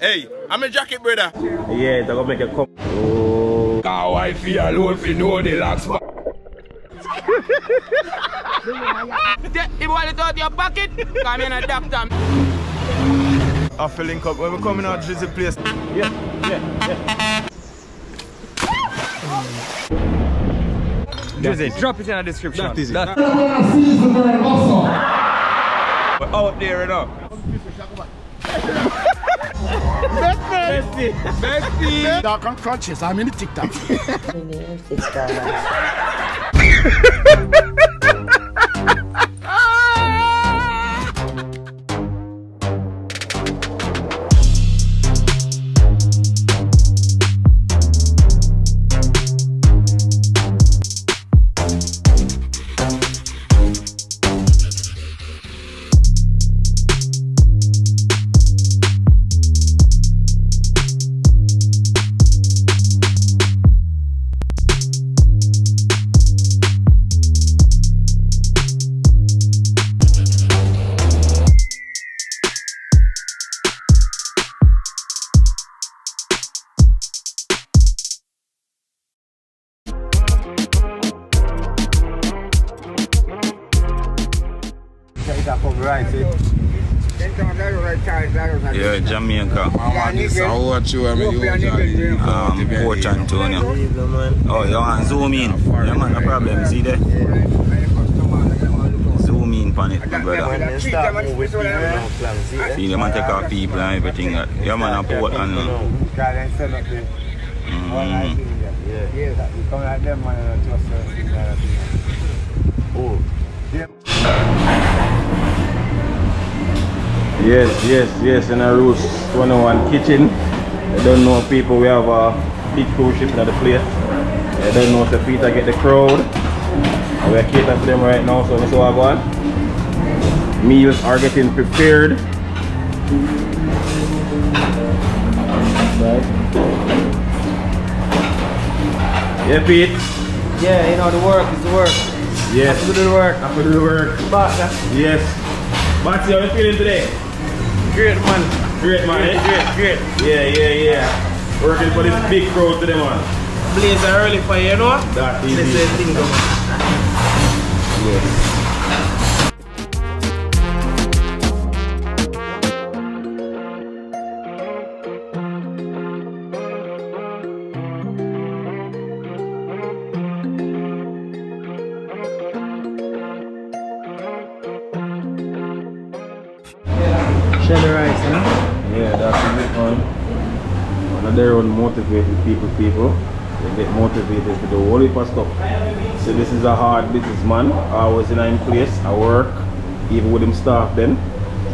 Hey, I'm a jacket, brother. Yeah, they're gonna make it come. Oh. Now I feel alone if you know the last man. You want it out your pocket? Come in a doctor. I feel link up when we coming out to the place. Yeah, yeah, yeah. Drizzy, drop it in the description. That is it. That- We're out there, you know. Dark unconscious, I'm in the TikTok. Yeah, people and everything. Yeah, man, Port and. Mm. Yes, yes, yes, in a Roots 21 kitchen. I don't know people, we have a big cruise ship in the place. I don't know if Peter get the crowd. We're catering for them right now, so this is what I want. Meals are getting prepared. Right. Yeah, Pete. Yeah, you know the work is the work. Yes. Do the work. Have to do the work. But Yes. Batsy, how you feeling today? great man. Great, man. eh? Great, great. Yeah, yeah, yeah. Working for this big crowd today, man. Blaze early for you, you know? That is This it. is the thing, though. Yes. Motivated people, people. They get motivated to do a heap of stuff. So this is a hard businessman. I was in him place, I work, even with him staff then.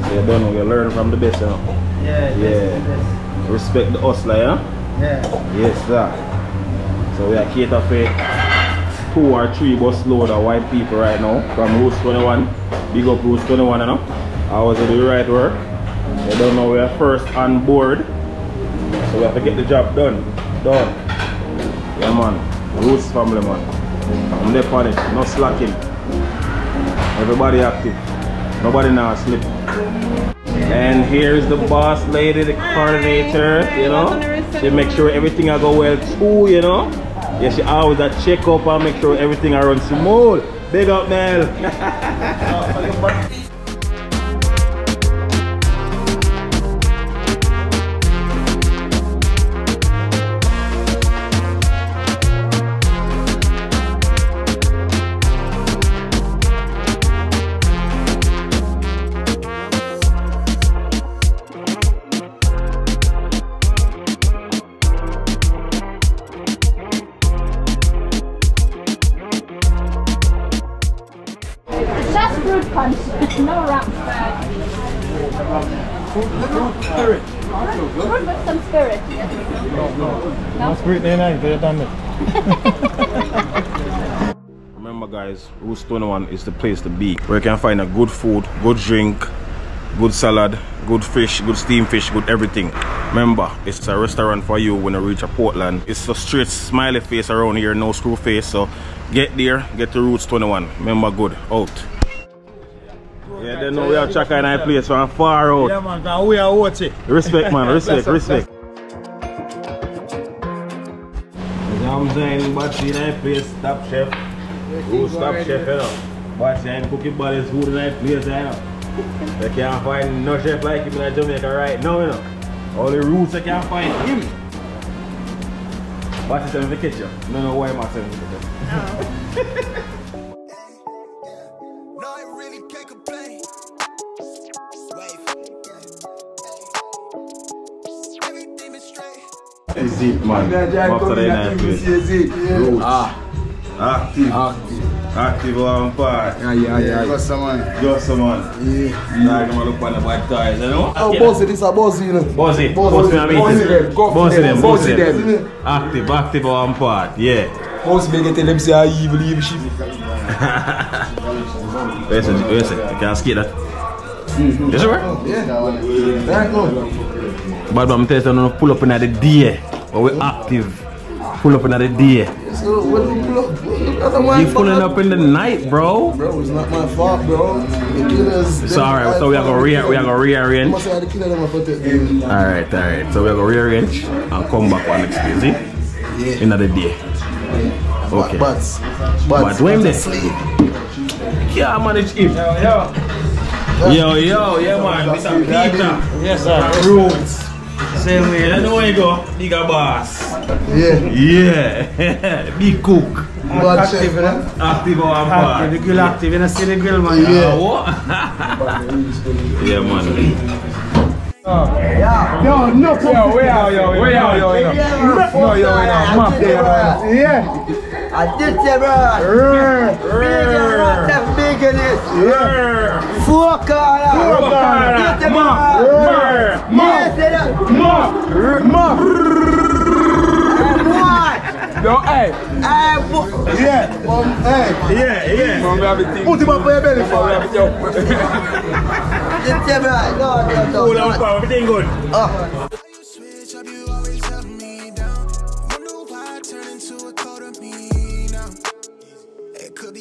So you don't know, you learn from the best, you know. Yeah, Yeah. Respect the hustler, yeah? Yeah. Yes, sir. So we are cater for two or three bus load of white people right now from Route 21. Big up Route 21, you know. I was doing the right work. They don't know we are first on board. So we have to get the job done. Done. Yeah, man. Roots family, man. I'm there on it. No slacking. Everybody active. Nobody now asleep. And here's the boss lady, the coordinator, you know. She make sure everything I go well too, you know. Yeah, she always a check up and make sure everything I run smooth. Big up, Nell. Remember guys, Route 21 is the place to be. Where you can find a good food, good drink, good salad, good fish, good steamed fish, good everything. Remember, it's a restaurant for you when you reach a Portland. It's a straight smiley face around here, no screw face. So get there, get to Roots 21. Remember good, out. Yeah, They know we have track in our place from far out. Yeah, man, we are watching. Eh? Respect, man. Respect, respect. I'm saying, but in our place, top chef. Who's top chef, you know? Eh? But saying cooking bodies, who in our place, eh? you know? They can't find no chef like him in Jamaica right now, you know? Only roots they can't find him. But it's in the kitchen. No, no, why am I saying the kitchen? Oh. No, zip man. Mopsa dey nan fey. Roots. Active. Active an part. Just a man. Just a man. Dag nan luk pan an bad tires, you know. Oh, bossy, dis a bossy, you know. Bossy. Bossy an meeting. Bossy dem. Bossy dem. Active, active an part, yeah. Bossy be gete dem se a evil, evil shit. Wè se, wè se. You can skate that. Yes, sir? Yeah. Bad man, mi test an an pull up in a de diye. But we active. Pull up in the day. So, when we pull up, that's not my You pulling up in the night, bro. Bro, it's not my fault, bro. The killers. It's alright, so we are gonna re we are gonna rearrange. Must say the killer them for the game. Alright, alright. So we are gonna rearrange and come back one next day, see? Yeah. In the day. Okay. But, But but, when but they- asleep. Yeah, manage him. Yo, yo. Yo, yo, yeah, man. This a Peter. Yes, sir. Roots. Same way. You know where you go? Bigger boss. Yeah. Yeah. Big cook. Bad chef, you know. Active on Active, part. the grill active. You know, see the grill, man. Yeah. Uh, what? yeah, man. Yo, no problem. Yo, where are you? Where are you? No, yo, yo, map there. Yeah. I did say, bro. Big and corner. Four corner. Get them Ma. Ma. Hey, boy. No, hey. Hey, boy. Yeah. Um, hey. Yeah, yeah. Put him up for your belly, for Get them out. No, no, no. Hold on, pal. Everything good.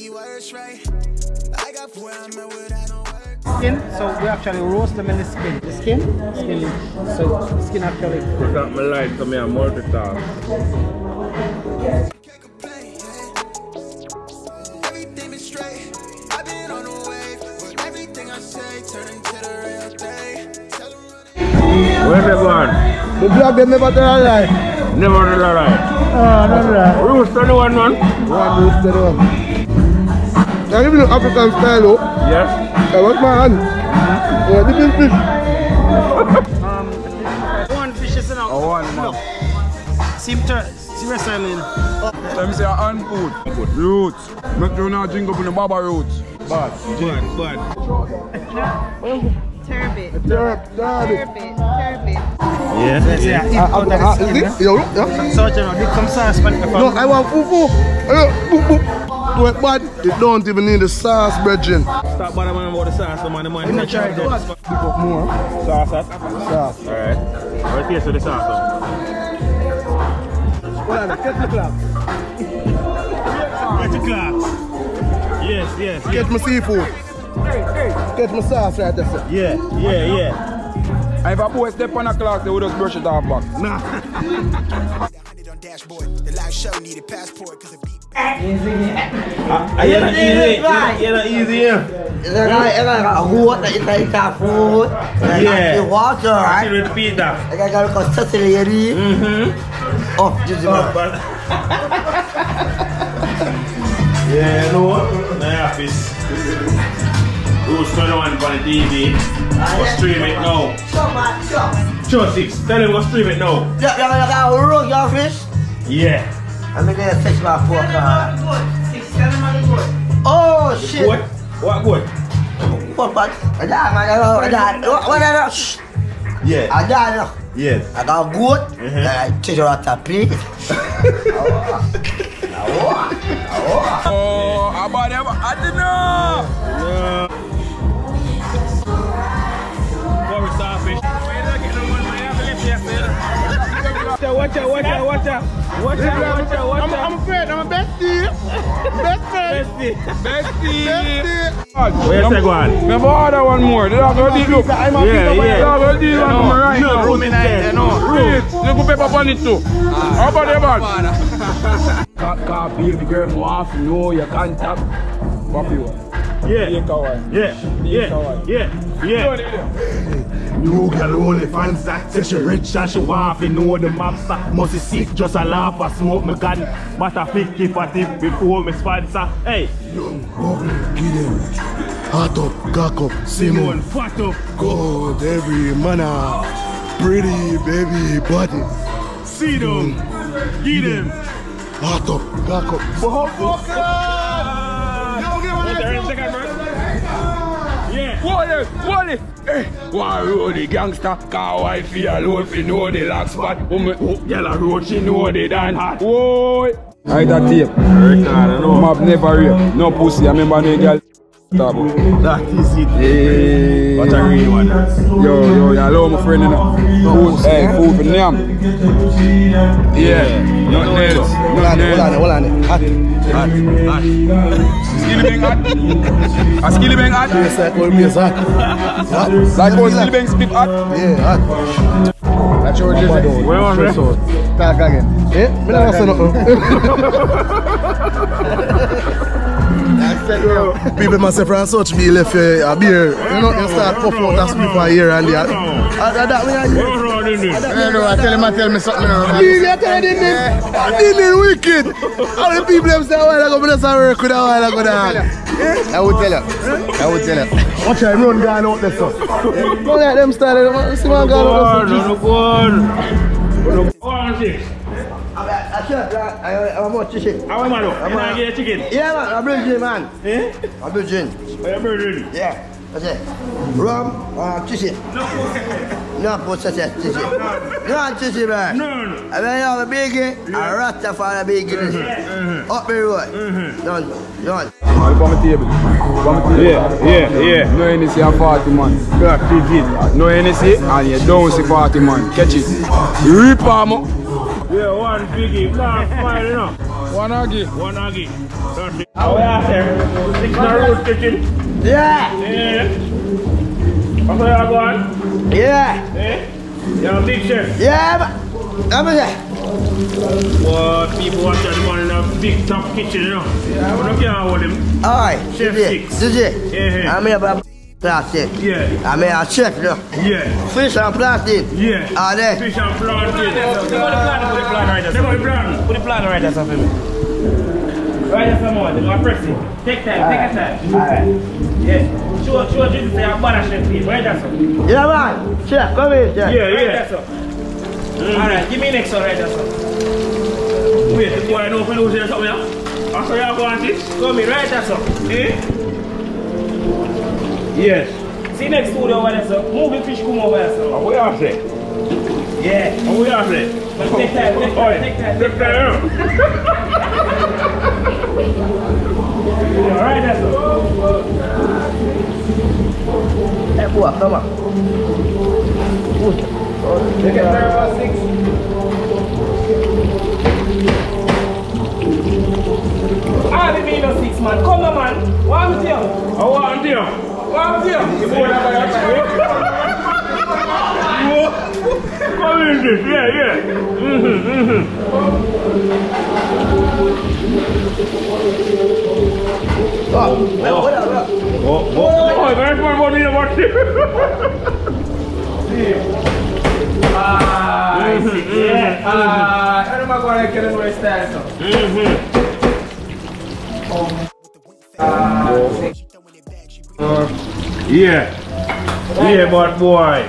A worse, right? Skin, so we actually roast them in the skin. The skin? Skin. So skin actually. Put up my light, come here, multitask. Can't complain. Everything is straight. I've been on the wave. Where everything I say turn into the real thing. Tell 'em run it. Where they going? The black them never tell a lie. Never did alright. Ah, no, no. Roots 21, man. One roof to the one. Now give me the African style, oh. Yes. I want my hand. Yeah, different fish. One fish is enough. Oh, one Look. Sim tur- serious selling. Let me say hand food. Roots. Make you not drink up in the baba roots. Bad. Bad, bad. Turbot. Turp, daddy. Turbot. Turbot. Yeah. Yeah, eat out of the Ah, skin. is this? Yo, yeah. So, you know, dip some sauce on the No, I want fufu. Uh, boop, boop. Do it bad. It don't even need the sauce, brethren. Stop bothering man about the sauce, the man. The man. not try that. Pick up more. Sauce, sauce. Sauce. Alright. Alright, taste of the sauce. though. Hold on, get the clock. Get the clocks. Yes, yes, yes. Get my seafood. Get my sauce right there, sir. Yeah, yeah, yeah. If I put a boy step on a clock, they would just brush it off back. Nah. Dashboard. The last show needed passport because it Ah, you're not easy. Not, you're easy, yeah. It's like, it's like a wood that you take that food. And Yeah. the water, I right? should repeat that. Like I got Sicily. Mm-hmm. Oh, just Oh, but... yeah, no. My office. Who's 21 on the TV? Go stream it now. Man, stop. Show six. Tell him go stream it now. You you got a rook, your fish? Yeah. I'm gonna fish my fork. Oh, shit. What? What good? What, what? I got, man, I got, I got, what, what, I got? Yeah. I got, look. Yes. I got goat, Mhm. and I teach her how to play. Oh, about them, I don't know. Yeah. Watch out, watch out, watch out, watch out. Watch out, watch out, watch out. I'm, I'm afraid, I'm a bestie. Bestie. Bestie. Bestie. Where's the one? Never order one more. They are going to look. Yeah, yeah. They are going to one more right No, now. room in there, no. Read. You put pepper on it too. How about the man? Car, car, baby girl, want to know your contact. Papi one. Yeah, Take a one. yeah, yeah, yeah, yeah. New girl only fans that say she rich and she want to know the mobster Must be sick just a laugh or smoke me gun But I pick it for tip before me sponsor Hey, Young, ugly, give them Hot up, cock up, Simon fat up. God, every manner Pretty baby body See them. Give them. Hot up, cock up Yeah. Wally, Wally. Hey, why road the gangster? Car wife here alone fi know the lock spot. Um, oh, girl a road she know the dan hot. Whoa. I that tape. Record, I know. Map never rape. No pussy. I remember no girl. Stop. That is it. Hey. What a real one. Yo, yo, you allow my friend enough. Food, hey, food for them. Yeah, Net. Olan e, olan e, olan e. Hat. Hat. Hat. Skili beng hat? A skili beng hat? Yes, I always hat. Hat. Like one skili beng split hat? Yeah, hat. That's your jersey. Where was it? Talk again. Eh? Me never say nothing. People must say France such me left a beer. You know, you start puff out that split from here and there. And ah, that way I hear. What's wrong in this? I know, I tell him, I tell me something. You get tell him this. This is wicked. All the people them say a while ago, but that's how work with a while ago. dog. I would tell you. I would tell you. Watch out, run going out there, so. Don't let them start it. See my God out there. Look good. Look good. I said, I I'm more chicken. How am I doing? Can I get a chicken? Yeah, man, I'm bridging, man. Eh? I'm bridging. Where you doing? Yeah, that's it. Rum, uh, chicken. No, put such a chicken. No, chicken, man. None. I mean, you have a biggie, a rasta for a biggie. Up the road. Mm-hmm. Done, done. Look on my table. On my table. Yeah, yeah, yeah. No NC and 40 man. That is it. No NC and you don't see 40 man. Catch it. Rip arm up. Yeah, one biggie, black fire, you know. One aggie. One aggie. That's it. How are there? Six na road kitchen. Yeah, Yeah. What's that going? yeah, Eh? You're a big chef. yeah, man. I'm. What people want that man in a big top kitchen, you know. Yeah. I don't care how them. Alright, Chef DJ, Six. DJ. Yeah. I'm here for plastic. Yeah. I'm here a chef, no. Yeah. Fish and plastic. Yeah. Are there? Fish and plantain. Put the plan right there. Put the plan. Put the plan right there, for me. Right there, some more. They're gonna press it. Take time. Take your time. Alright. Yeah. Show, show Jesus say I'm bad chef people. Right there, sir. Yeah, man. Chef, come in, chef. Yeah, Right yeah. there, sir. Alright, give me next one right there, sir. Wait, the boy know if you lose here something, yeah? I saw you go on this. Come in, right there, sir. Eh? Yes. See next food over there, sir. Move the fish come over there, sir. And we are say? Yeah. And we are say? But take time, take time, take time. Take time, Yeah, right there, sir. Hey, boy, come on. Take it there about six. Ah, the mean of six, man. Come on, man. What with you? I want you. What with you? You boy that Come in this, yeah, yeah. Mm-hmm, mm-hmm. Oh, well, hold on, hold on. Oh, oh, oh, very fun for me to watch it. Ah, I see. Yeah. Ah, I don't know what I can do with style, sir. Mm-hmm. Yeah. Yeah, but boy.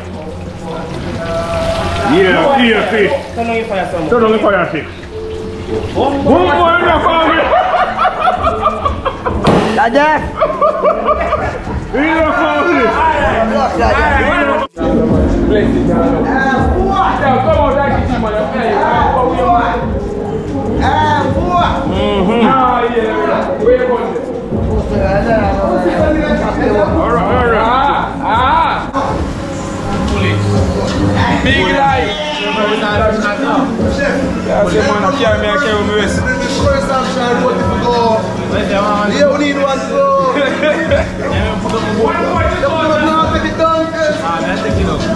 Yeah, yeah, fish. Turn on your fire, sir. Turn on the fire six. One boy in the family. Dada! In the family. Look, Dada. Ah, boy! Now come on, that kitchen man. We on? Ah, boy! Ah, yeah. Where you going? All right, all right. Ah, ah. Big. I say, man, I carry me, I carry me waist. First option, what if we go? Yeah, we need one to go.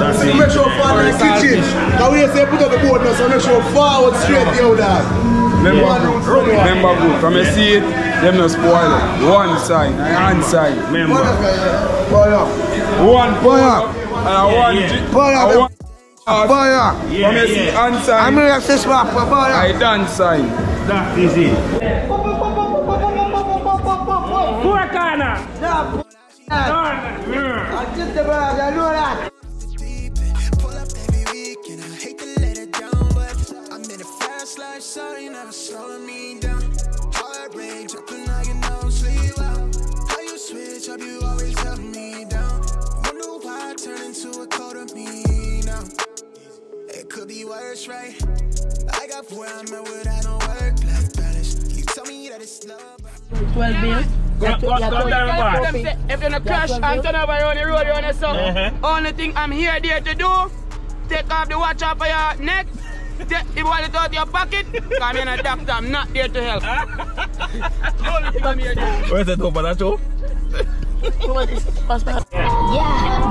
That's See, make sure forward in the kitchen. Now we say put up the board now, so make sure forward straight the dog. Remember, One route, one route. remember, bro, from you see it, them no spoil it. One side, hand side. Remember. Fire. One fire, and a one, yeah. G- Fire. a one fire. Yeah, From yeah. hand side, I'm gonna say swap for fire. I dance side. That is it. Four corner. Pull up every week I hate to let it down, but I'm in a fast life, so you never slowing me down. Heart rate dropping like you don't sleep well. How you switch up, you always help me down. Wonder why I turn into a cold of me now. It could be worse, right? I got where I'm at without no work life balance. You tell me that it's love. 12 bills. If you no crash and turn over on the road, you wanna so. Uh-huh. Only thing I'm here there to do, take off the watch off of your neck. Take the wallet out of your pocket. Come in a doctor, I'm not there to help. Only thing I'm here to do. Where's the top of that show? Yeah,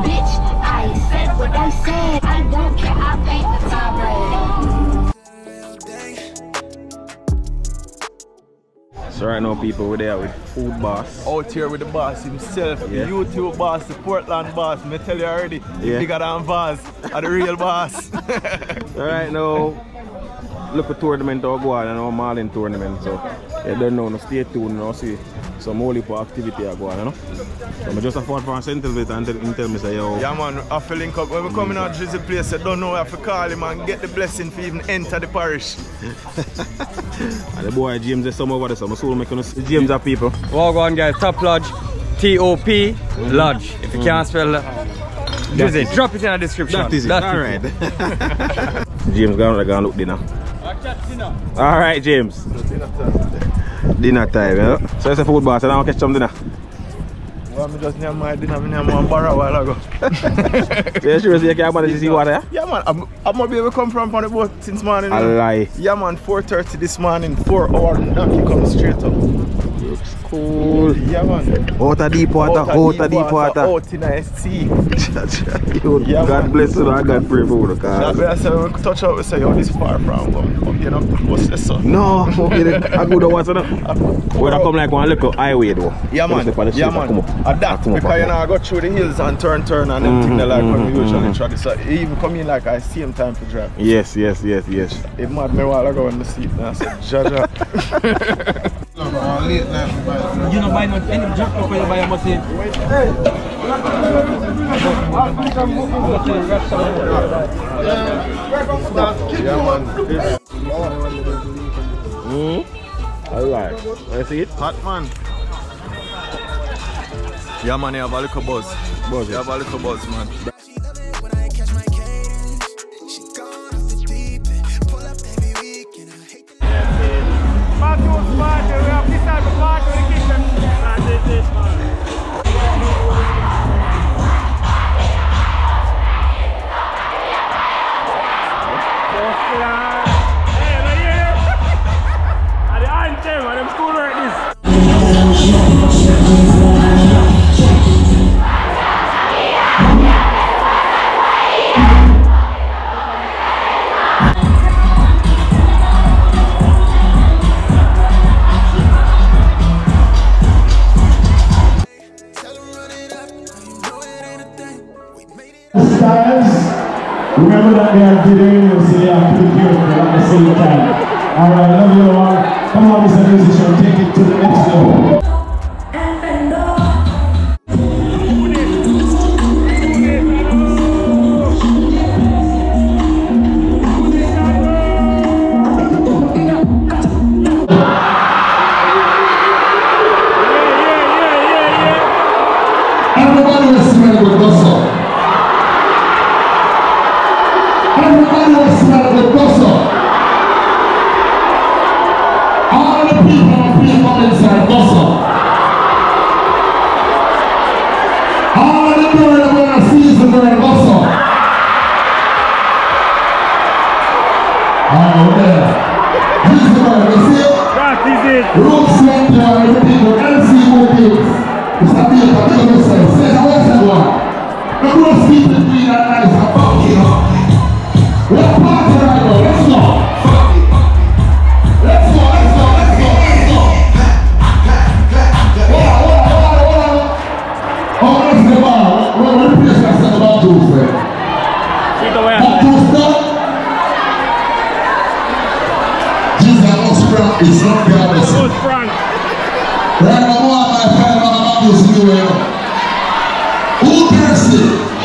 bitch, I said what I said. I don't care, I paint the top red. So right now people we're there with food boss. Out here with the boss himself, Yeah. the YouTube boss, the Portland boss. Me tell you already, he Yeah. bigger than Vaz, are the real boss. All right now look at tournament or go on and our Marlin tournament. So you don't know, no stay tuned now see some holy for activity are going on, you know. So I just afford for a central bit and tell, and tell me say yo yeah man, I have to link up. When we come in our Drizzy place, I don't know, I have to call him and get the blessing for even enter the parish. and the boy James is some over there, so I'm soon making us James are people. Walk on guys, Top Lodge, T-O-P, Lodge. If you can't spell uh, that, use it. Drop it in the description. That is it. That's Alright. James gonna go and look dinner. Alright James. Dinner time, yeah. So it's a food boss, and I'll catch some dinner. Well, I just name my dinner, I name one bar a while ago. So you sure you can manage to see water, yeah? Yeah man, I'm, I'm gonna be able to come from on the boat since morning. A lie. Yeah man, 4.30 this morning, 4 hour knock, he come straight up. Cool. Yeah man. Out of deep water, out of deep water. Out in the sea. Yeah, God man. bless you and God pray for you. That's cause- why I say we touch out, we say, yo, this far from, but, but you know, what's this son? No, okay, I go to water now. Where I come like one little highway though. Yeah man, Step on the yeah man, Come up. adapt Come up, because you know I go through the hills and turn, turn and everything Mhm, like when we mhm, usually try this. So even come in like I same time to drive. Yes, yes, yes, yes. It mad me a while ago in the seat said, Jaja. You know, buy not any drop you buy a. Alright. See it. Hot man. Yeah man, you have a little buzz. Buzz You have a little buzz man. You, you know. Who?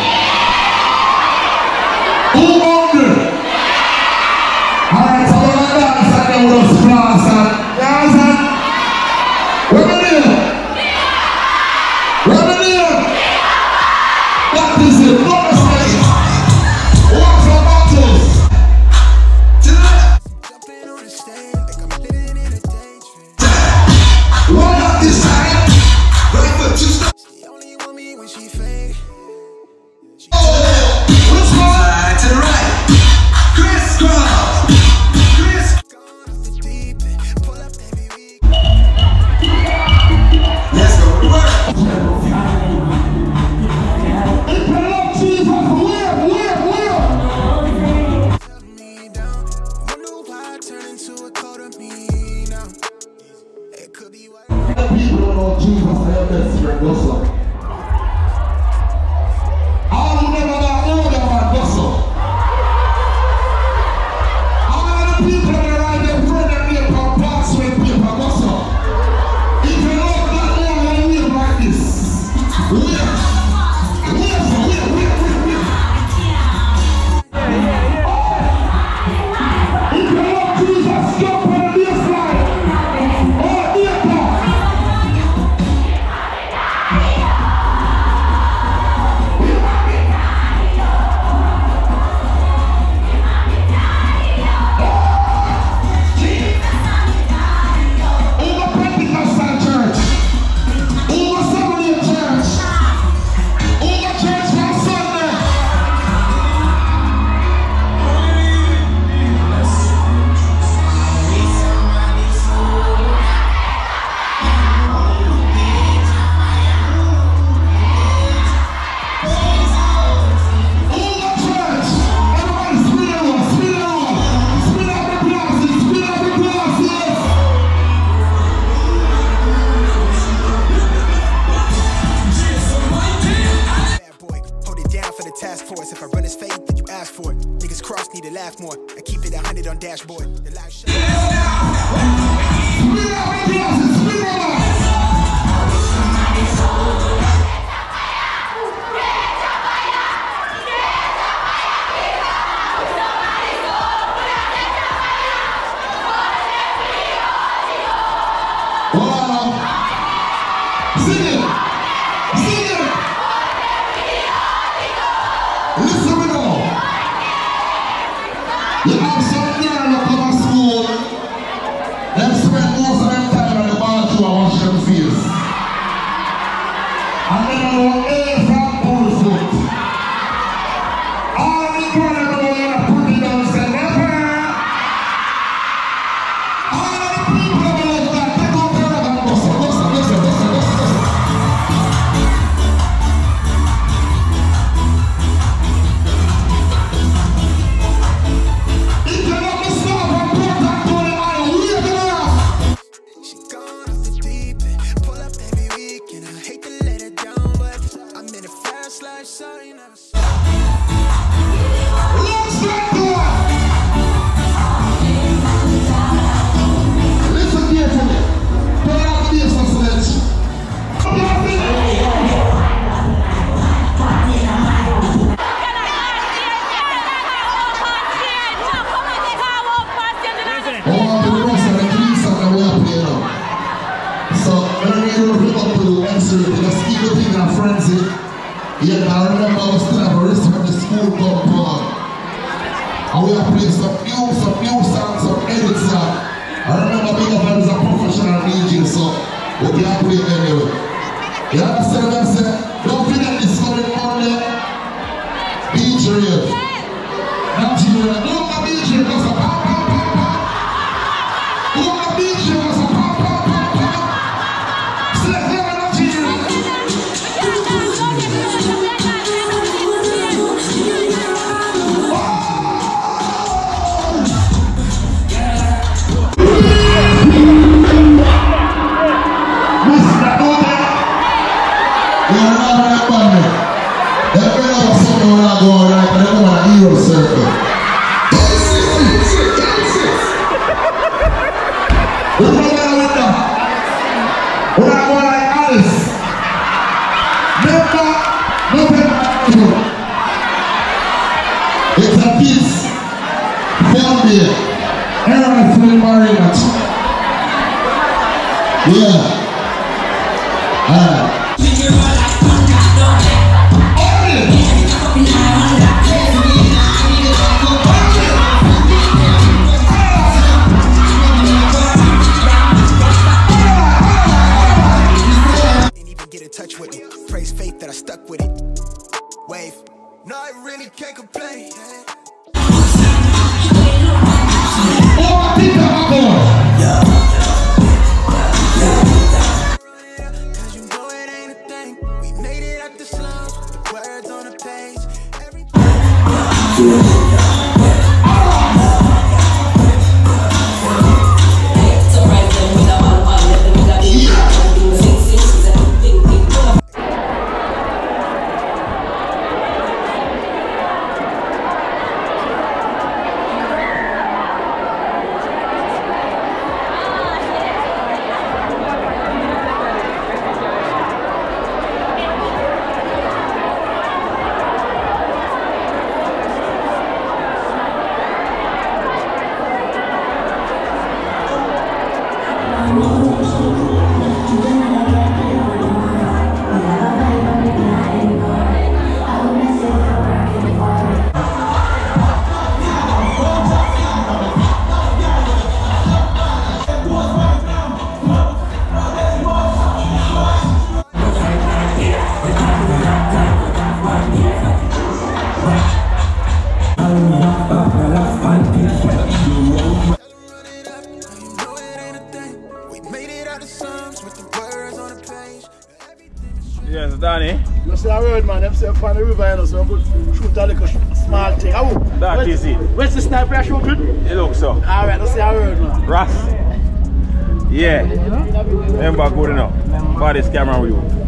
Remember good enough. Buy this camera with you.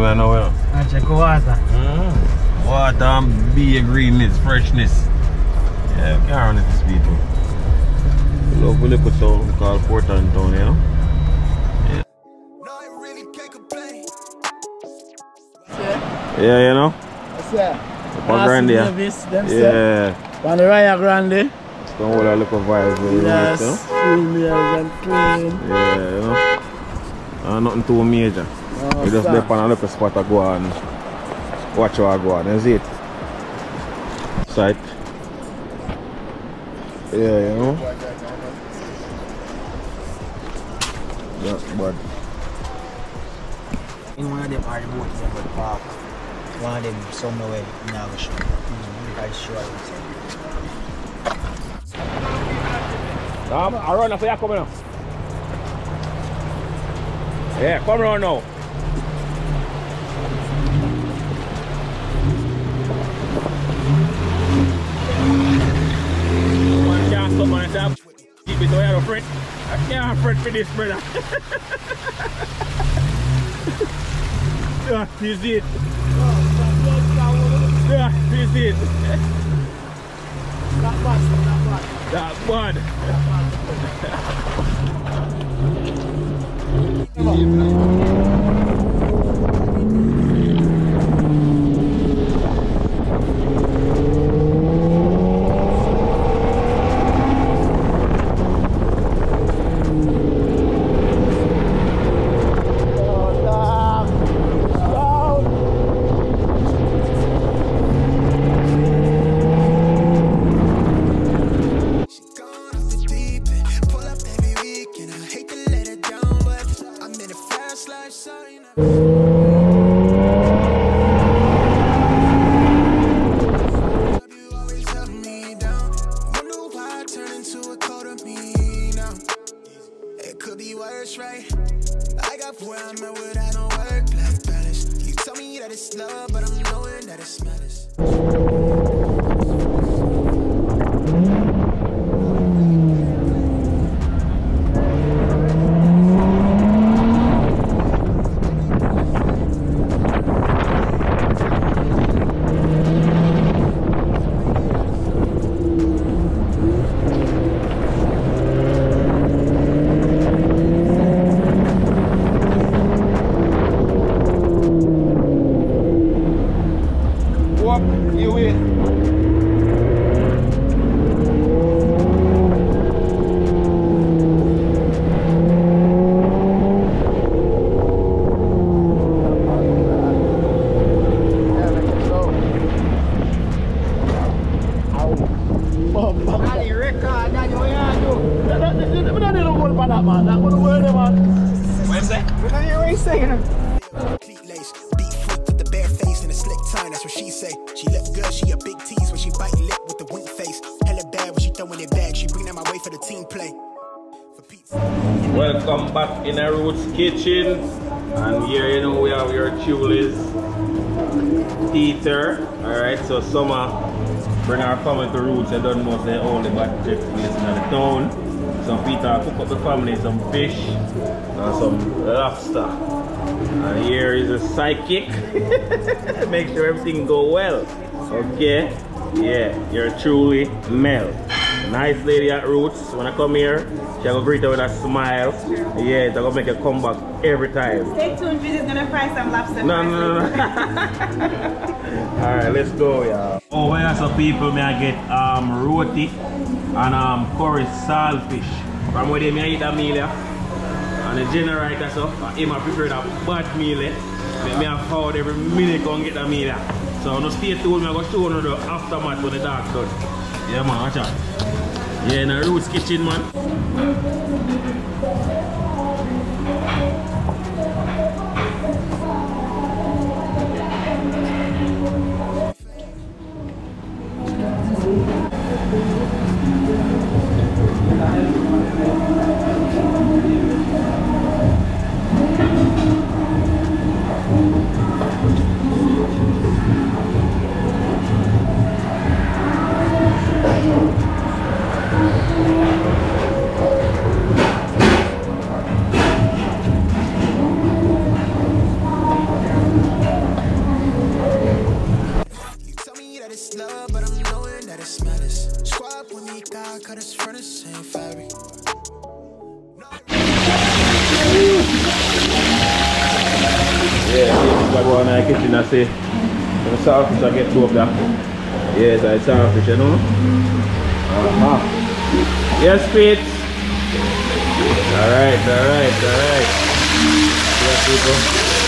Body I run come now, you know. I check the water. Mm. Water and beer greenness, freshness. Yeah, can't run it this people. Love little town called Portland Town, you know. Yeah. Yeah, you know. What's that? Upper Grande, yeah. Davis, them say. Yeah. On the Rio Grande. Don't hold a look of vibes, you know. Yes, you know? females and clean. Yeah, you know. Uh, nothing too major. Oh, we just stop. dip on a little spot to go and watch how I go on. That's it. Sight. Yeah, you know. That's bad. In one of them are the boats them would park. One of them somewhere in our show. Mm, I sure I would say. Um, I run for you coming now. Yeah, come around now. go have a friend. I can't have a friend for this, brother. yeah, you see it. Yeah, it. Not bad, not bad. Bad. Not bad. Kitchen. And here you know we have your Chulis theater. Alright, so summer bring our family to Roots. I don't know if they own the bad trip place in the town. Some Peter cook up the family some fish and some lobster. And here is a psychic. Make sure everything go well. Okay? Yeah, you're truly Mel. Nice lady at Roots. When I come here, she gonna greet her with a smile. Yeah, it's gonna make a comeback every time. Stay tuned, Vision's gonna fry some lobster. No, no, no, no. Alright, let's go, y'all. Oh, well, yeah, so people, may I get um, roti and um, curry saltfish. From where they may I eat a meal, yeah. And the generator, so, him I prepared a bad meal, eh. Me, me have found every minute gonna get a meal, yeah. So, no stay tuned, me I go show you the aftermath when the dark done. Yeah, man, watch out. Yeah, in a Roots Kitchen, man. The kitchen and say, the saltfish I get two of that. Yes, I saltfish, you know? Uh-huh. Yes, Pete. Alright, alright, alright. Yeah, people.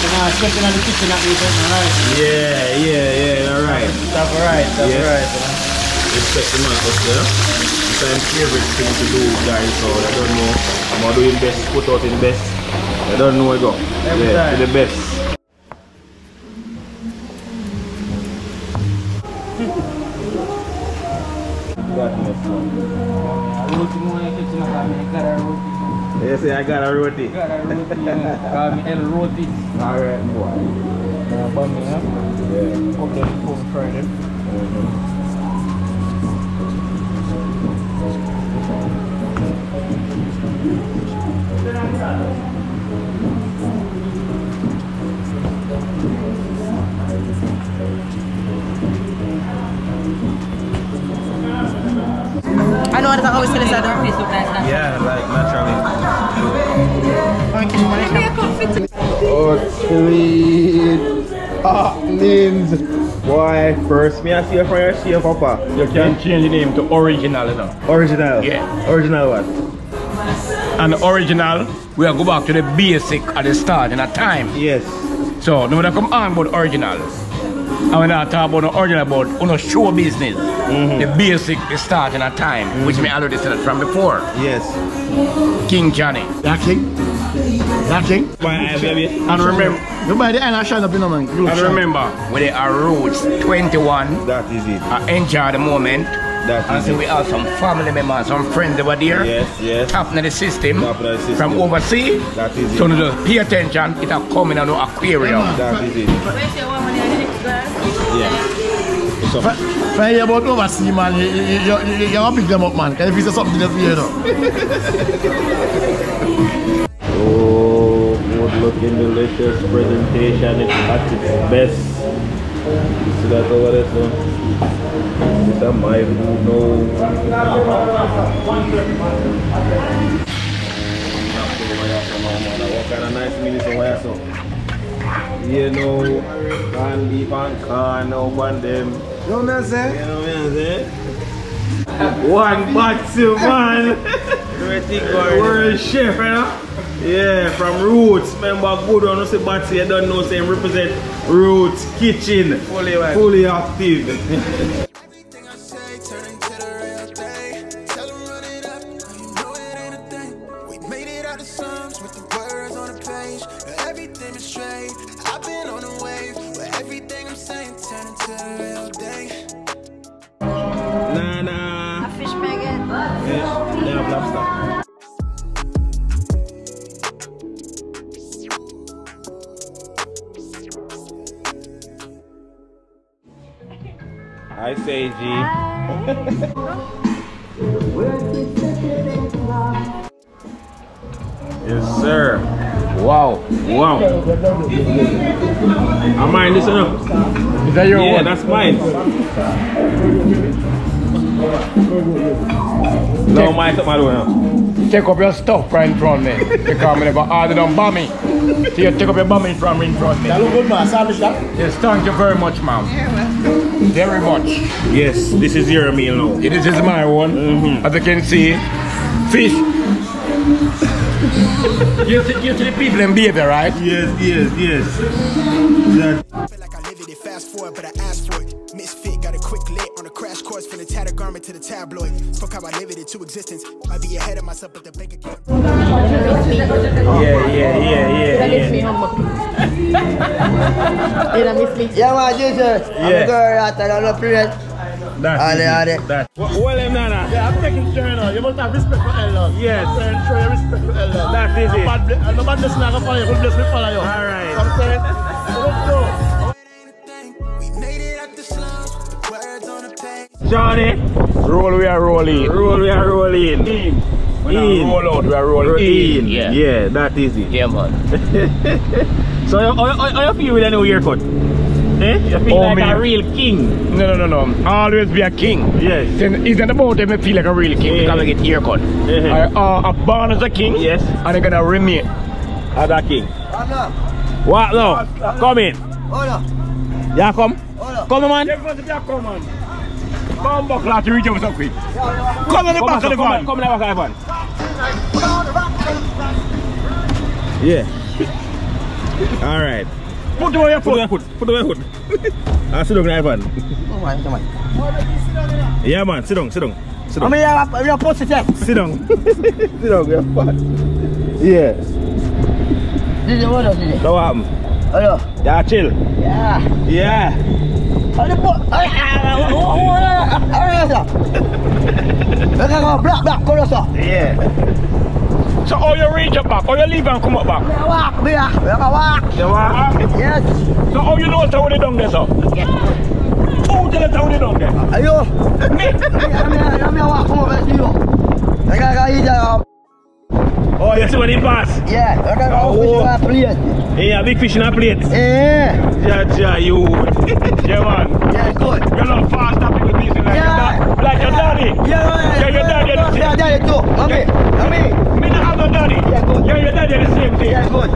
Nah, stepping on the kitchen at me, alright. Yeah, yeah, yeah, alright. That's alright, that's Yes. alright. Respect the man up there. It's my favorite thing to do, guys, so I don't know. I'm do him best, put out him best. I don't know where go. Every yeah, time. to the best. Yes, I got a roti. Gara roti. Kami El Roti. Alright, boy. Uh. Yeah. Pop them Friday. Always tell us that. Yeah, like naturally. Oh, Oh, sweet. Ah, names. Boy, first me I see you for your shave, Papa. You can change the name to original, you know. Original? Yeah. Original what? And original, we are go back to the basic at the start in a time. Yes. So, now when I come on about original, and when I talk about the original about uno show business, Mm-hmm. the basic is start in a time, which mm-hmm. me already said from before. Yes. King Johnny. That king? That king? And remember, You buy I iron shine up in the man. and remember, when they are roots 21, that is it. I enjoy the moment. That and is so it. we have some family members, some friends over there. Yes, yes. Top of the system. Top of the system. From overseas. That is it. So now just pay attention, it have come in an aquarium. That is it. Where's your woman and the next girl? Yeah. what's up? If I hear about overseas, man, you, you, you, you, you want to pick them up, man. Because if you say something, they'll fear, though. Oh, good looking, delicious presentation. It's at its best. See that over there, so? This is my food What kind of nice meal is over here, so? You know, can beef and corn up on them. You know what I'm saying? You know what I'm saying? One bottle, man. World chef, you know? Yeah, from Roots. Remember, good one, eh, you say Batsy, you don't know, say him represent Roots Kitchen. Fully right. Fully active. We made it yes, sir. Wow. Wow. Am I this enough? Is that your yeah, one? that's mine. No, my top my door now. Take up your stuff right in front of me. Because I never ordered on bombing. So you take up your bombing from in front of me. That look good, man. Sandwich that? Yes, thank you very much, ma'am. Very much. Yes, this is your meal now. Yeah, this is my one. Mm-hmm. As you can see, fish. you, see, you see the people in behavior, right? Yes, yes, yes. Fast forward, but I asked for it. Misfit got a quick lit on a crash course from the tattered garment to the tabloid. Fuck how I live it into existence. I be ahead of myself, but the yeah. Yeah, man, Jesus. I'm Yeah. a girl that I don't know place. That's Ale, easy. ale. That. Well, him, Nana. Yeah, I'm taking care now. You must have respect for elders. Yes. And show your respect for elders. That is it. And bad ble- And the uh, badness not gonna follow you. Good bless me follow you. All right. So I'm saying, let's go. Johnny. Roll, we are rolling. Roll, we are rolling. In. When In. I roll out, we are rolling In. in. Yeah. Yeah, that is it. Yeah, man. so, I, how, how, how you feel with a new haircut? Eh? You feel Oh, like me. a real king. No, no, no, no. Always be a king. Yes. Then it's not about them feel like a real king because I get haircut. I uh, I'm born as a king. Yes. And I'm gonna remain. As a king. Hold on. What now? Come in. Hold on. Yeah, come. Hold on. Come, man. Come on. Come back, lad, to reach out so quick. Come on the Come back of the come van. Come in the back of the van. Yeah. All right. Put away your Put away your foot. Put away your foot. Ah, sit down in the van. Come on. Yeah, man. Sit down. Sit down. Sit down. many have you have pussy check? Sit down. sit down. You're fat. Yeah. This is what it? So what happened? Hello. Yeah, chill. Yeah. Yeah. The oh, oh, oh, ay, ay, ay. Look at go black, black, color, sir. Yeah. So how you reach up back? How you leave and come up back? Yeah, walk, me. Look at walk. You walk? Yes. So how you know how they done there, sir? Yes. Who tell us how they done there? Ayo. Me. Me, me, me, walk, come over to you. Look at go eat that. Oh, you see when he pass? Yeah, look at go fish in a oh. plate. Yeah, big fish in a plate. Yeah. Yeah, yeah, you. Yeah, man. Yeah, good. You know fast up with this like Yeah. your dad. Like your daddy. Yeah, yeah, Yeah, your daddy. yeah. Yeah, daddy too. Mommy, mommy. Me not have no daddy. Yeah, good. Yeah, your daddy the same thing. Yeah, good.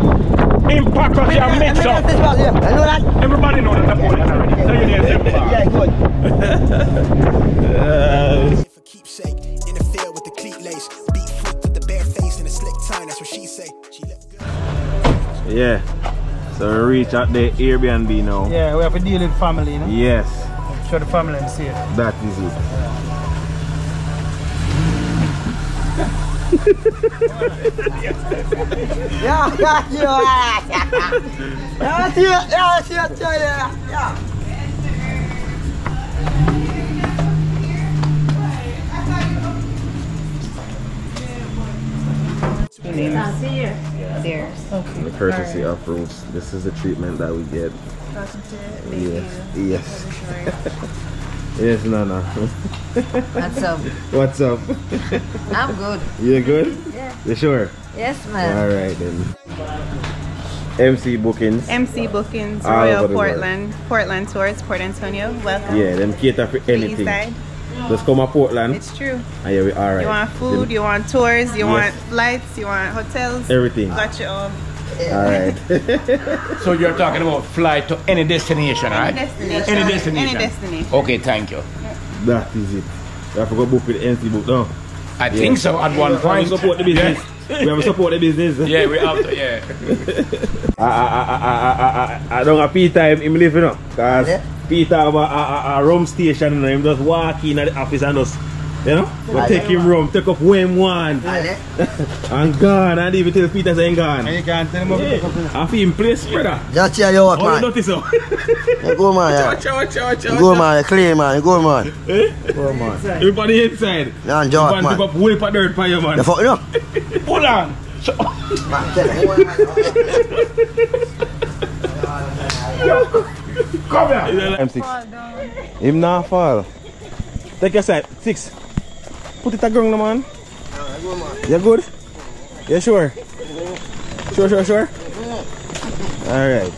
Impact us your mix up. yeah. You know that? Everybody know that the police already. So you need to. Yeah, good. For keepsake, in the field with the cleat lace, beat foot with the bare face and a slick time. That's what she say. She look good. yeah. So we reach at the Airbnb now. Yeah, we have to deal with family, you know? Yes, Show the family and see it. that is it. Yeah, yeah, yeah. Yeah, see it. Yeah, see it. Yeah, yeah. There. The courtesy of fruits. This is the treatment that we get. Yes. Yes. yes, Nana. What's up? What's up? I'm good. You're good? Yeah. You sure? Yes, ma'am. All right then. MC bookings. MC Bookings, ah, Royal over the world. Portland, Portland Tours, Port Antonio. Welcome. Yeah, them cater for The east anything. side. Just come to Portland. It's true. And yeah, we all right. You want food, you want tours, you Yes. want flights, you want hotels. Everything. Got you all. All right. So you're talking about flight to any destination, Any right? destination. Any destination. Any destination. Okay, thank you. That is it. I forgot to go book with NC book now. I think so at one point. We support the business. Yeah. We have to support the business. Yeah, we have to, yeah. I, I, I, I, I, I, I don't have Peter him, him live, you know. Because Peter have a, a, a, a rum station, and know. Him just walk in at the office and just, you know, we Ale. take him rum, take up when one. Ale. and gone. And even tell Peter say gone. And you can't tell him up. I feel him place, brother. Just tell you what, How you man. notice so? You go, man. Yeah. Watch out, watch out, watch You go, man. You clean, man. You go, man. Eh? Go, man. Everybody inside. Yeah, and You George, man. man. Pick up whip of dirt for you, man. You fuck, you know? Hold on. So, Come here. M6. Him not fall. Take your side. Six. Put it a ground, no, man. You good? You sure? Sure, sure, sure? Alright.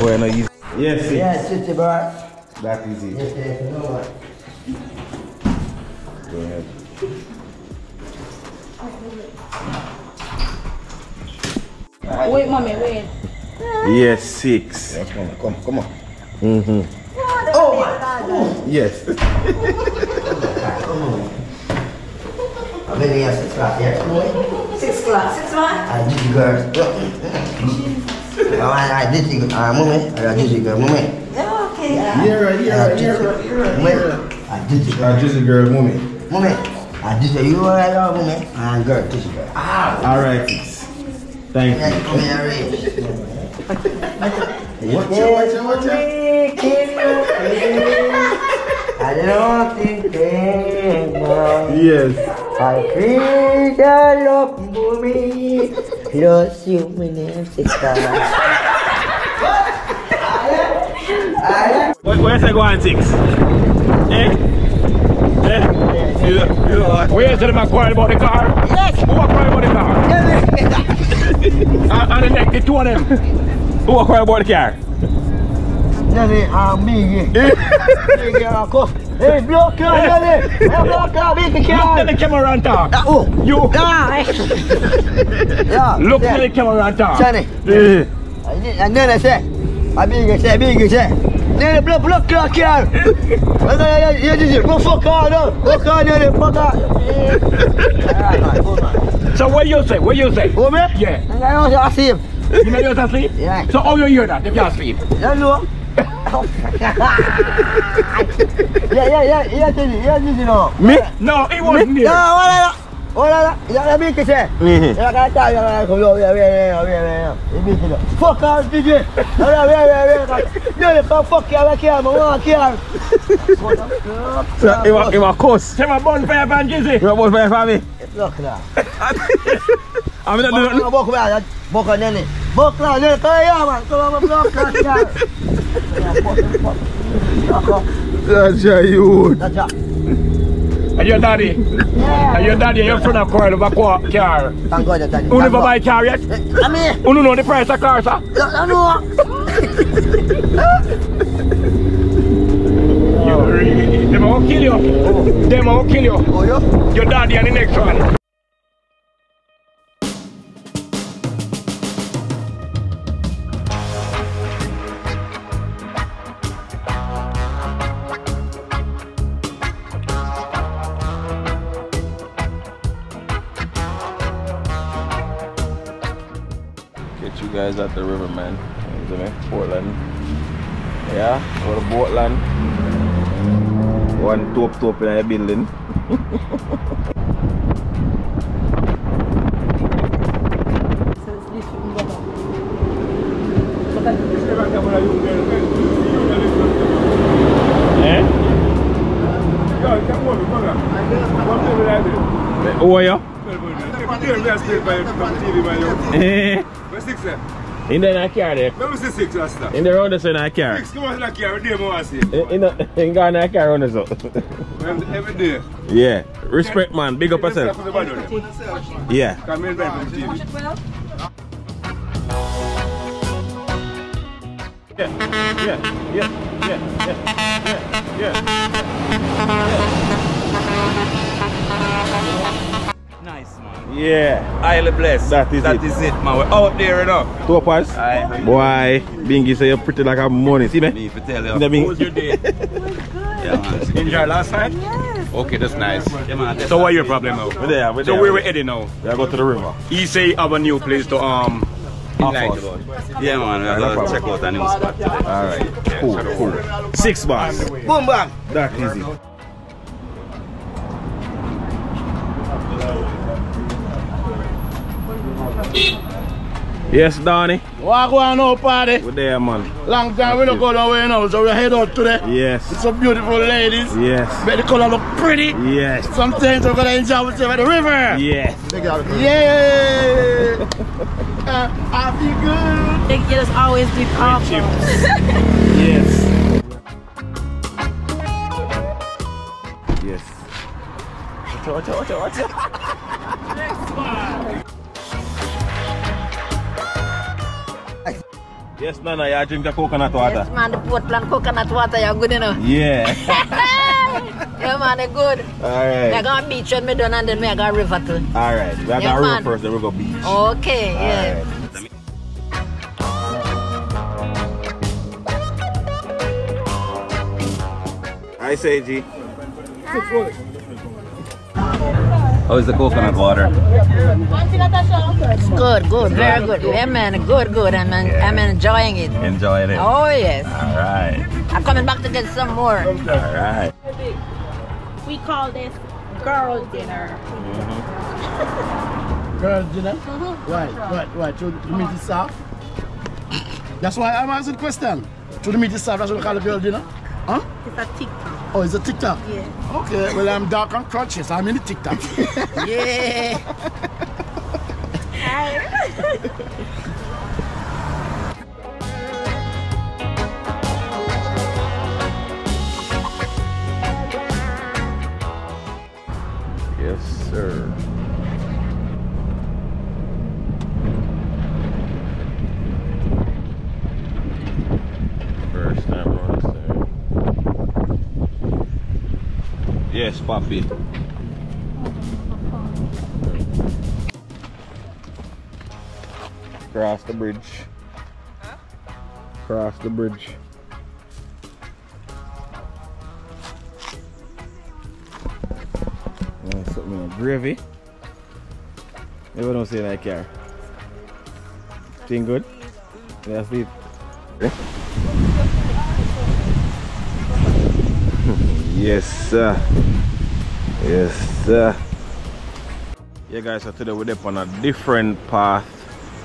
Well, no, you. Yes, six. Yeah, city boy. That is it. Yes, yes, you know? Go ahead. Wait, mommy, wait. Yes, six. Yes, come on, come, come on. Mm-hmm. Oh, my God. Yes. I've been here six o'clock, yes? Six o'clock. Six what? I did the girl. I did the girl. Mummy. I did the girl, mummy. Okay. Yeah, right, yeah, right, yeah, right, yeah, right. Mummy. I did the girl. Uh, just a girl, mommy. Mummy. I did the you all right, oh, mummy. And girl, this girl. Ah. Alright. Thank you. come here, Ray. Watch out, watch out, watch out. I don't think anymore. Yes. I feel the love for me. Lost you, my name, sister. Where, where's I go on six? Eh? Eh? You, you know what? where's the McQuarrie about the car? Yes. Who McQuarrie about the car? and, and the next, the two of them. Who McQuarrie about the car? Nelly, I'm me. Girl, come. Hey, block her, Nelly. Hey, block her, big Look at the camera and talk. Ah, oh. You. Ah, eh. Yeah. Look at the camera and talk. Johnny. And then I say, I big say, big say. Nelly, block, her, girl. Yeah, yeah, yeah, go fuck her, no. Fuck her, Nelly, fuck her. Alright, man, go, man. So what you say? What you say? Go, man. Yeah. I know I see him. You know you're asleep? Yeah. So how you hear that if you're asleep? You know? yeah, yeah, yeah, yeah, Teddy, yeah, Teddy, no. Me? No, it wasn't Yeah, there. wala na. Wala na. Ya na big say. Mhm. Ya ka ta ya ko yo ya ya ya ya ya. Big say. Fuck out DJ. Ya ya ya ya ya. Yo le ka fuck ya ya ya, mo wa ya. So, it was, it was cuss. Say my bonfire van Jizzy. You want both for me? Look na. I'm not doing nothing. Bok ba, bok na ni. Bok na ni ka ya man. Ko ma block na ya. That's your youth. That's ya. And your daddy? Yeah. And your daddy and your friend are quarrel over car. car. Thank God that. Who never buy car yet? I mean, Who don't know the price of car, sir? I know. You really, eh, them eh, eh, will kill you. Them will kill you. Oh, yo. Your daddy and the next one. Man. You know, Portland. Yeah, go to Portland. One top top in a building. Eh? Who are you? Eh. Eh. In the car there. Let me see six, Rasta. In the road, in the car. Six, come on in the car, every day I want to see. In, in, the, in the car on the Every day. Yeah. Respect man. Big up yourself. Yeah. Come in back from TV. Yeah, yeah, yeah, yeah, yeah, yeah, Nice, man. Yeah. Highly blessed. That is That it. is it, man. We're out there, you know. Topaz. Aye. Boy, Bingy say you're pretty like a money. See me? Me, if you tell you. How was your day? yeah, man. Enjoy last night? Yes. Okay, that's nice. Yeah, man. So what your problem now? We're there, we're so there. where we heading now? We go to the river. He say he have a new place to um enlighten about. Yeah, man. Yeah, We're no going to check out a new spot. Alright. Cool, cool. Six bars. Boom bang. That easy. Yes, Donnie. What going on, party? We're there, man. Long time we don't go nowhere now, so we head out today. Yes. It's some beautiful ladies. Yes. Bet the color look pretty. Yes. Sometimes we're gonna enjoy ourselves at the river. Yes. Yeah. uh, I feel good. They get us always be powerful. Yes. Yes. Watch out, watch out, watch out. Yes, Nana, you drink the coconut water. Yes, man, the Portland coconut water, you're good enough. Yeah. yeah, man, they're good. Alright. Me I go beach when me done and then me I go river too. Alright. We have Yeah, got river man. first, then we go beach. Okay, yeah. I say G. How is the coconut water? It's good, good, very good. Yeah, man, good, good. I'm, I'm enjoying it. Enjoying it. Oh, yes. Alright. I'm coming back to get some more. Alright. We call this girl dinner. Mm-hmm. Girl dinner? Mm-hmm. Why? Why? Why? To the meat is soft? That's why I'm asking the question. To the meat is soft, that's what we call a girl dinner? Huh? It's a TikTok. Oh, it's a TikTok? Yeah. Okay, well, I'm dark and crutches. I'm in the TikTok. yeah. Hi. Yes, sir. First time on this Yes, Poppy. Cross the bridge. Cross the bridge. Uh, something like gravy. Never don't say that car. Thing good? That's it. Yes, sir. Yes, sir. Yeah, guys, so today we're up on a different path.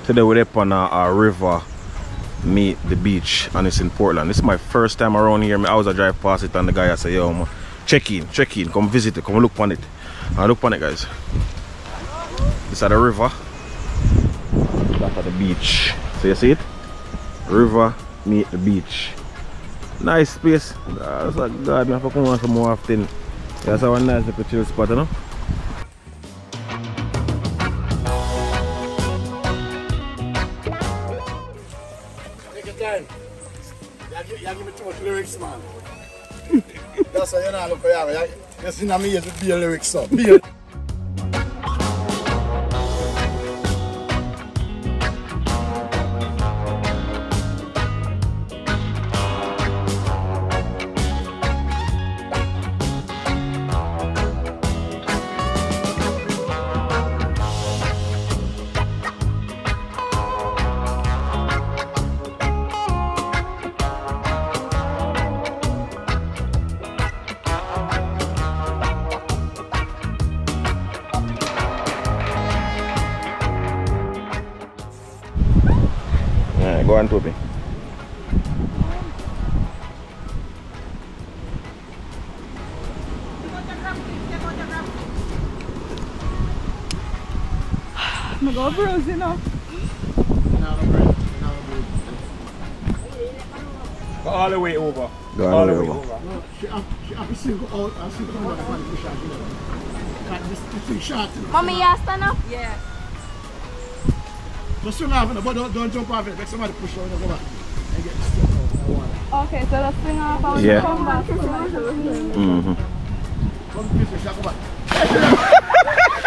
Today we're up on a, a river meet the beach and it's in Portland. This is my first time around here. I was a drive past it and the guy I say, yo, man, check in, check in, come visit it, come look on it. And look on it, guys. This is the river. Back at the beach. So you see it? River meet the beach. Nice place. Uh, it's like God, I have to come on some more often. That's our nice little chill spot, you know? Take your time. You give, you give me too much lyrics, man. That's why you're not looking at me. You see, I'm here to be a lyrics, so. Can't this, this thing short, you know. Mommy, you stand up? Yeah. Just swing off, you know, but don't, don't jump off it. Make somebody push out and go back. And get straight out. I want it. Okay, so let's swing off and Yeah. come back. Mm-hmm. Come to this, come back.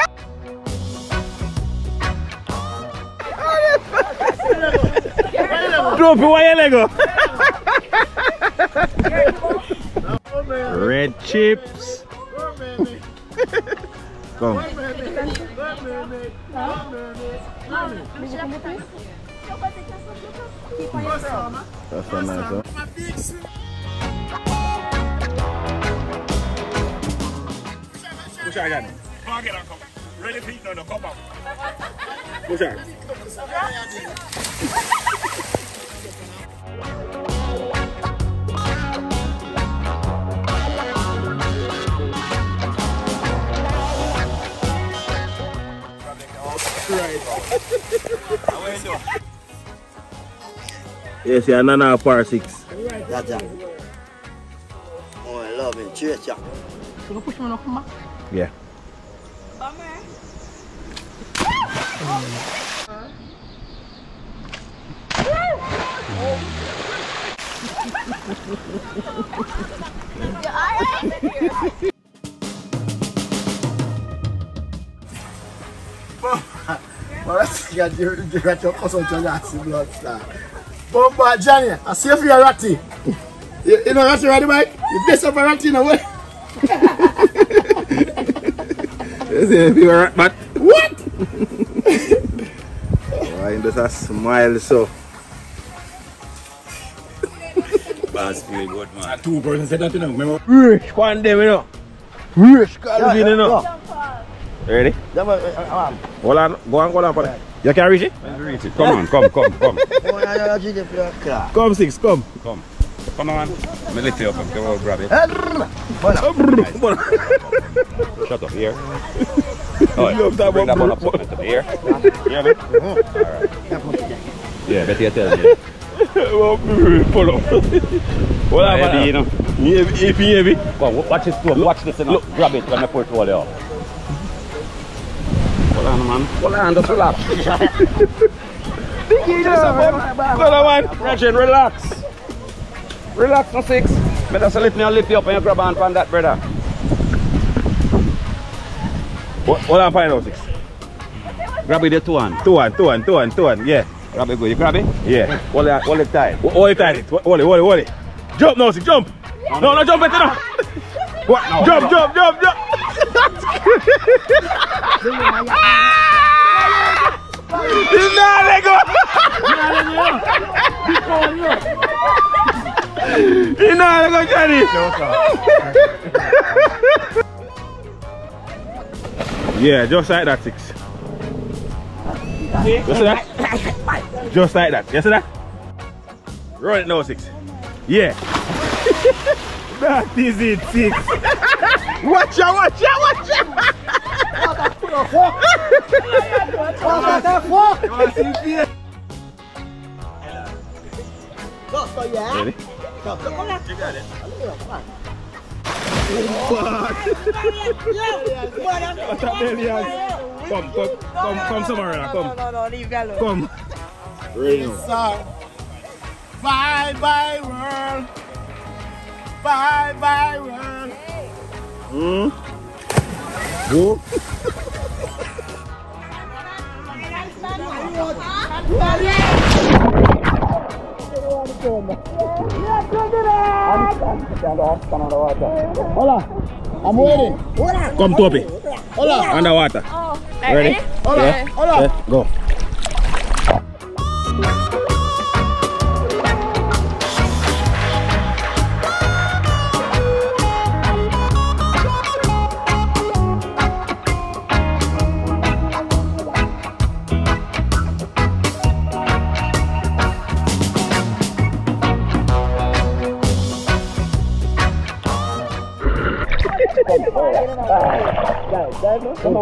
Drop it while you Lego. Red chips. Come. That's so nice, huh? Push it and. Ready it now, no, come back. Push her. Yes, yeah, Nana par six. That's it. Oh, I love it. Cheers, yeah. You push me enough, ma. Yeah. Alright, you got you got your cousin to Nazi blood star. Bomba Johnny, I see if you're ratty. You, you know Ratty Ratty Mike? You best of a ratty in a way. You see if you're rat bat. What? Why just a smile so. Boss feel good, man. Two persons said that, you know. Remember? Rich one them, you know. Rich Calvin, you know. Ready? Uh, uh, um, Hold on, go on, go on, buddy. You can reach it? Reach it. Come on, come, come, come. Oh, come six, come. Come. Come on. Let me lift you up and go grab it. Shut up here. Oh, yeah. Love that Bring that one, up bro. to here. Yeah, man. Alright. Yeah, better you tell me. Pull up. Hold on, Heavy, you know. Heavy, heavy. Come watch this. Watch this, you know. Grab it when I put it all there. Hold on, man. Hold on, just relax. Hold on, man. Regin, relax. Relax, no six. Better so lift me and lift you up and you grab on from that, brother. On, find out six. Grab it the two hand. Two one, two one, two one, two one. Yeah. Grab it good. You grab it? Yeah. Hold it, hold it tight. Hold it tight. Hold it, hold it, hold it. Jump now, six, jump. No, no, jump it now. What? No, Jump, no. jump, jump, jump. Yeah, just like that, six. You see that? Just like that. You see that? Run it now, six. Yeah. that is it, six. watch out, watch out, watch out. Ready? Come, come, come, come somewhere now, come. No, no, leave that alone. Come. It's a bye bye world. Bye bye world. Hmm? Go. Hola, I'm waiting. Come, Toby. Hola. Underwater. Ready? Hola. Yeah. Hola. Yeah, go.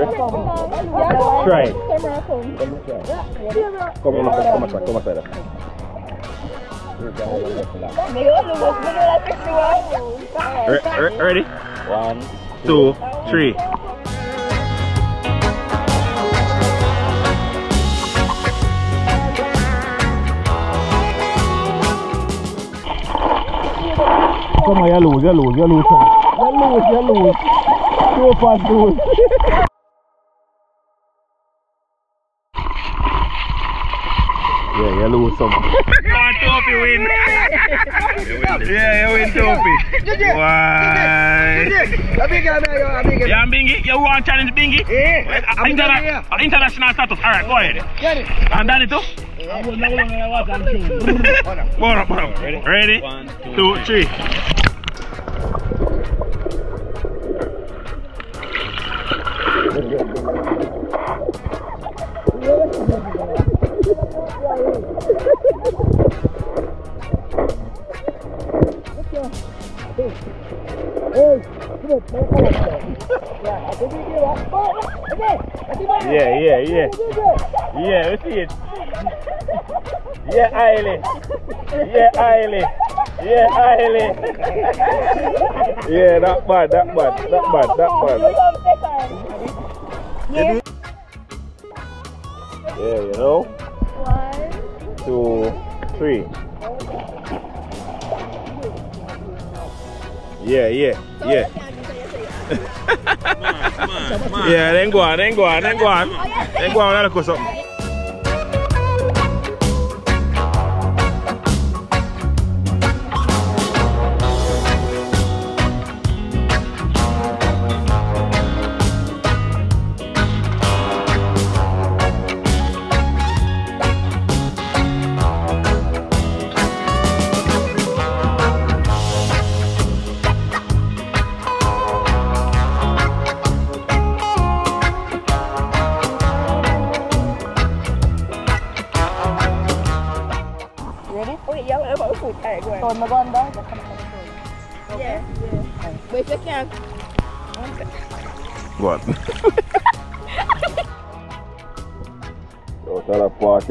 them breath. Try it. Come on, come on, come on, come on. Re- re- ready? One, two, three. Come on, you lose, you lose, you lose. You lose, you lose. Two fast lose. Yeah, you lose some. Topi win. Yeah, you win Topi. Why? Yeah, Bingy, you want to challenge Bingy? Yeah. Interna- international status. Alright, go ahead. And Danny too? Hold up, hold up. Ready? Ready? One, two, three. Yeah, yeah, yeah. Yeah, we see it. Yeah, Eiley. Yeah, Eiley. Yeah, Eiley. yeah, that bad, that bad, that bad, that bad. Yeah. Yeah, you know? One. Two, three. Yeah, yeah, yeah. yeah, then go on, then go on, then go on. Then go on, let go something. Ready?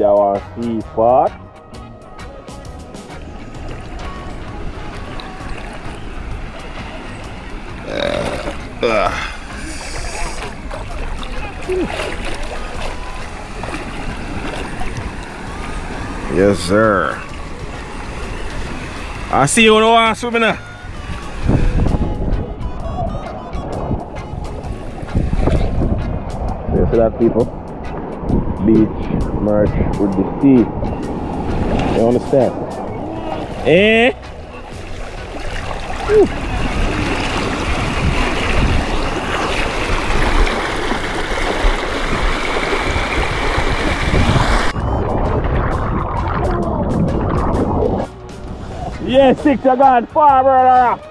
Tell the party I want to see part. Yes, sir. I see you on the swimming now. You see that people? Beach merge with the sea. You understand? Eh? Whew. Yeah, six of God, far brother.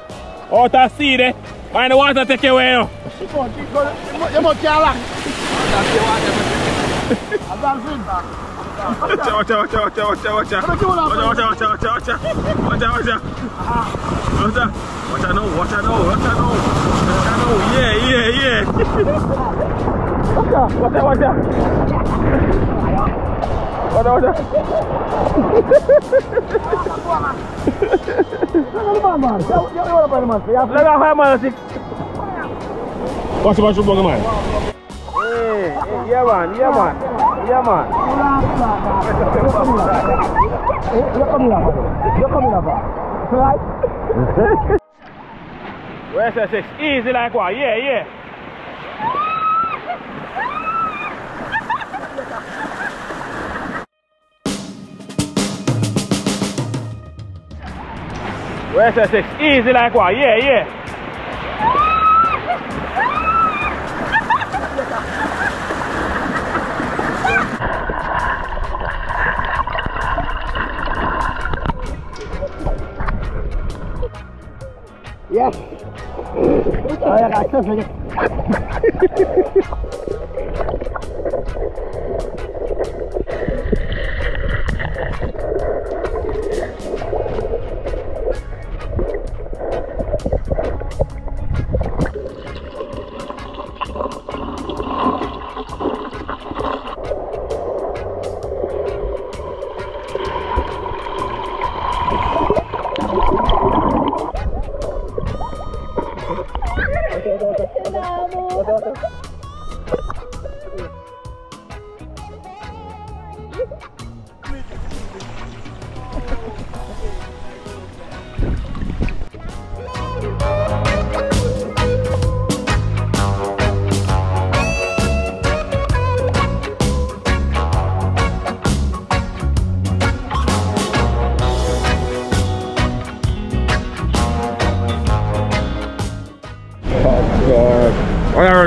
Out of sea there. Mind the water take you away now. You must care like. Watch out, watch out, watch out, watch out, watch out, watch out. Watch out, watch out, watch out, watch out, watch out, watch out. Watch out, watch out now, watch out now, watch out now. Watch out now, yeah, yeah, yeah. Watch out, watch out, watch out. Watch out, watch out. Let go of man, six. Watch out, watch out, man. Yeah man, yeah man, yeah man. Where's that six? Easy like what? Yeah, yeah. Where's that six? Easy like what? Yeah, yeah. Yes. Oh, yeah, I just like Oh,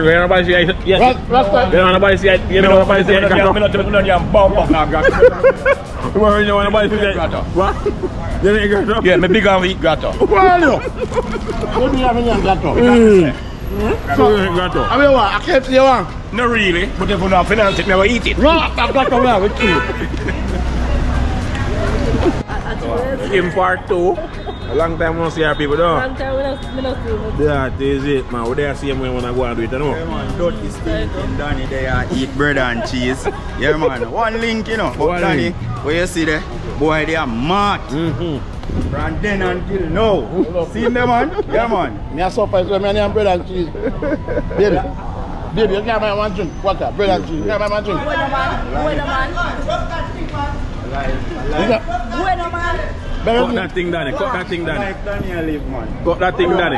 know, nobody see it. Me not- me not- me not damn bump up now, grotto. You want to know nobody see it? What? You think you're Yeah, me big and weak grotto. Well, you. What do you have in your gato? So, gato. I mean, what? I can't see you one. No really, but if you not finance it, me will eat it. Right, I've got to wear with you. In part two. A long time we don't see our people though. Long time we don't, we don't see it. That is it, man. We there see them when we wanna go and do it, you know. Yeah, man, dirty stinking Danny there eat bread and cheese. Yeah, man, one link, you know. But One Danny, link. where you see there, boy, they are mad. Mm-hmm. From then until now. See them, man? Yeah, man. Me a surprise when me and bread and cheese. Baby, baby, you can't buy one drink. Water, bread and cheese. You can't buy one drink. Bueno man, bueno man. You can't- Bueno man. Cut that thing, Danny. Cut that thing, Danny. Like Daniel live, man. Cut that thing, Danny.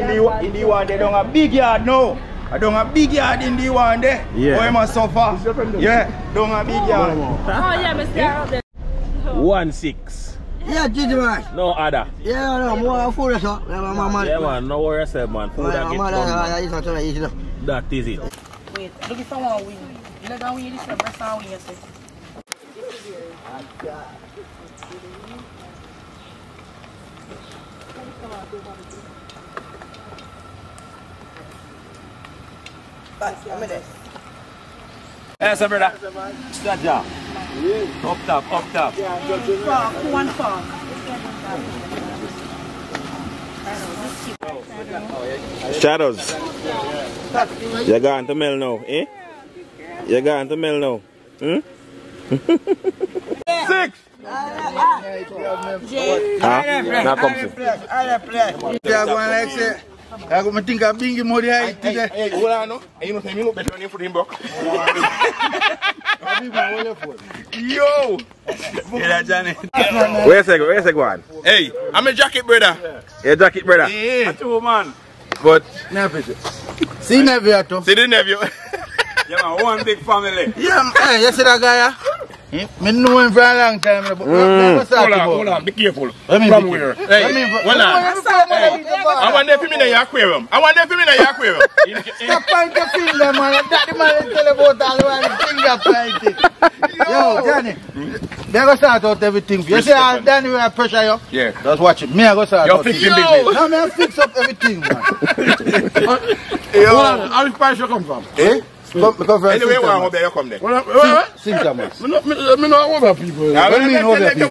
In the, in the one, they don't have big yard now. I don't have big yard in the one there. Yeah. Boy, must suffer. Yeah, don't have big yard. Oh yeah, me stay up there. One six. Yeah, Gigi man. No other. Yeah, no, more food, so. Yeah, man, man, man. Yeah, man. No worry yourself, man. Food that Man, get man, done, man. that is not trying to eat, you know. That is it. Wait, look if someone win. You know that win this one, breast and you say. Yes, sir, brother. Good job. Up top, up top. Farm, one farm. Shadows. You're going to Mel now, eh? You're going to Mel now. Hmm? Six. Ah, now come see. Yeah, go on like. I go, me think I bring him more the height today. Hey, no. Hey, you know, say me look better than him for. Yo! Yeah, go on? Hey, I'm a jacket, brother. Your jacket, brother. Yeah. Man. But See nephew at See the nephew. Yeah, man, one big family. Yeah, you see that guy? Yeah? Me know him for a long time, but Mm. mm. Hold on, hold on, be careful. Let me From be where? careful. Hey, me- hold on. Hey, I want them to me in your aquarium. I want them to me in your aquarium. Stop pointing your finger, man. That the man is tell about all the while finger pointing. Yo, Johnny. They go start out everything. for You see how Danny will pressure you? Yeah. Just watch it. Me, I go start You're out. fixing Yo, business. No, me, I fix up everything, man. Yo. Hold on, How much price you come from? Eh? Anyway, we're on there, come there. Uh, Sing Me much. Me not over people. Let me hold mean people.